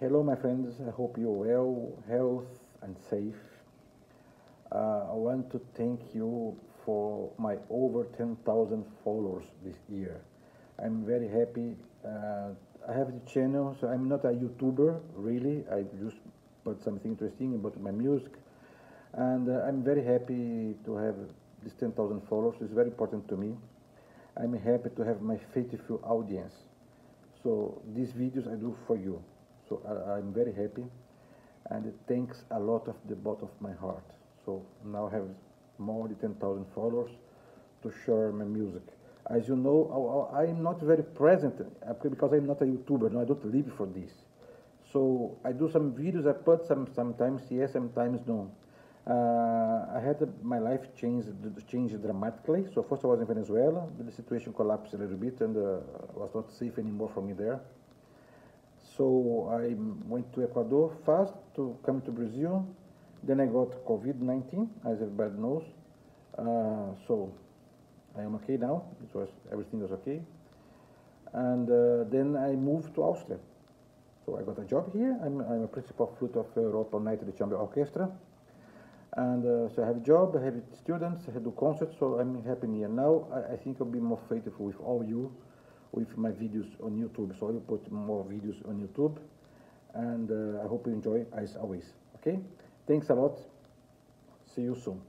Hello, my friends. I hope you're well, health, and safe. Uh, I want to thank you for my over 10,000 followers this year. I'm very happy. Uh, I have the channel, so I'm not a YouTuber, really. I just put something interesting about my music. And uh, I'm very happy to have these 10,000 followers. It's very important to me. I'm happy to have my faithful audience. So these videos I do for you. So I, I'm very happy and it thanks a lot of the bottom of my heart. So now I have more than 10,000 followers to share my music. As you know, I, am not very present uh, because I'm not a YouTuber. No, I don't live for this. So I do some videos. I put some sometimes yes, sometimes no. Uh, I had uh, my life changed changed dramatically. So first I was in Venezuela, the situation collapsed a little bit and uh, was not safe anymore for me there. So I went to Ecuador first to come to Brazil. Then I got COVID-19, as everybody knows. Uh, so I am okay now. It was everything was okay. And uh, then I moved to Austria. So I got a job here. I'm, I'm a principal flute of Europa United Chamber Orchestra. And uh, so I have a job, I have students, I do concerts, so I'm happy here. Now I, I think I'll be more faithful with all you with my videos on YouTube. So I will put more videos on YouTube. And uh, I hope you enjoy as always. Okay? Thanks a lot. See you soon.